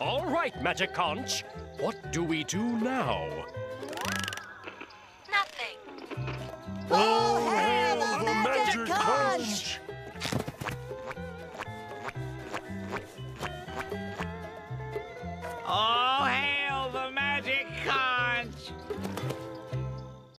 All right, Magic Conch. What do we do now? Nothing. All oh, hail the, the Magic, Magic Conch! Conch! All hail the Magic Conch!